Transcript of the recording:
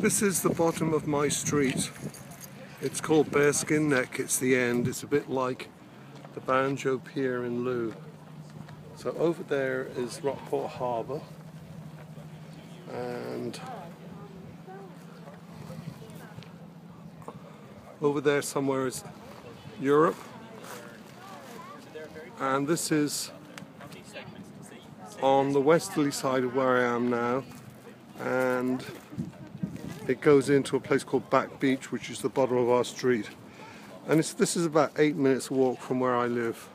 This is the bottom of my street. It's called Bearskin Neck. It's the end. It's a bit like the Banjo Pier in Looe. So over there is Rockport Harbour. And over there somewhere is Europe. And this is on the westerly side of where I am now. It goes into a place called Back Beach, which is the bottom of our street. And this is about eight minutes walk from where I live.